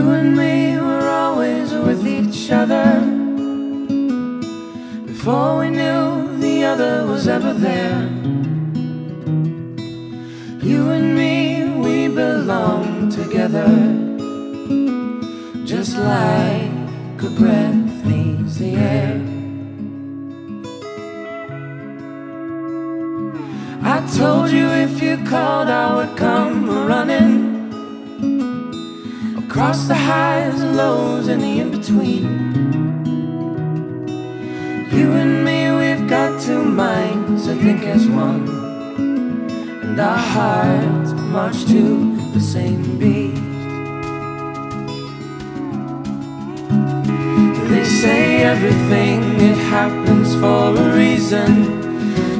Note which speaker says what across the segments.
Speaker 1: You and me were always with each other. Before we knew the other was ever there. You and me, we belong together. Just like a breath needs the air. I told you if you called, I would come running across the highs and lows and the in between. You and me, we've got two minds, I think as one, and our hearts march to the same beat. They say everything it happens for a reason.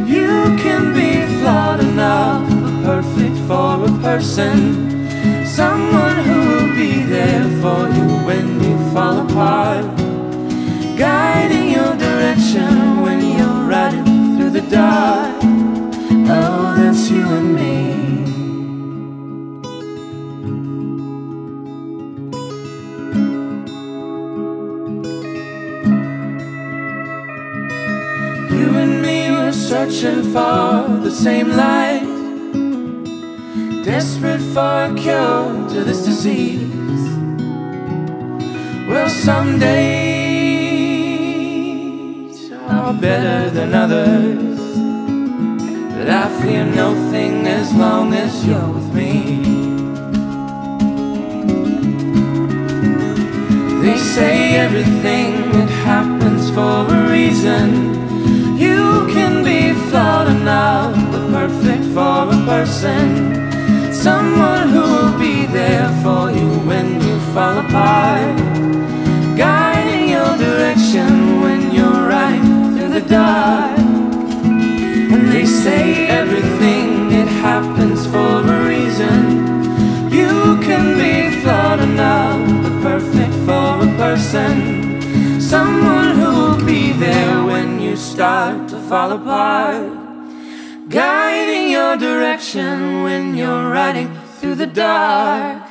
Speaker 1: You can be flawed enough, but perfect for a person. Someone who be there for you when you fall apart. Guiding your direction when you're riding through the dark. Oh, that's you and me. You and me were searching for the same light, desperate for a cure to this disease. Well, some days are better than others, but I fear nothing as long as you're with me. They say everything that happens for a reason. You can be flawed enough, but perfect for a person. Through. And they say everything it happens for a reason. You can be flawed enough, but perfect for a person. Someone who will be there when you start to fall apart. Guiding your direction when you're riding through the dark.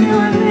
Speaker 1: You.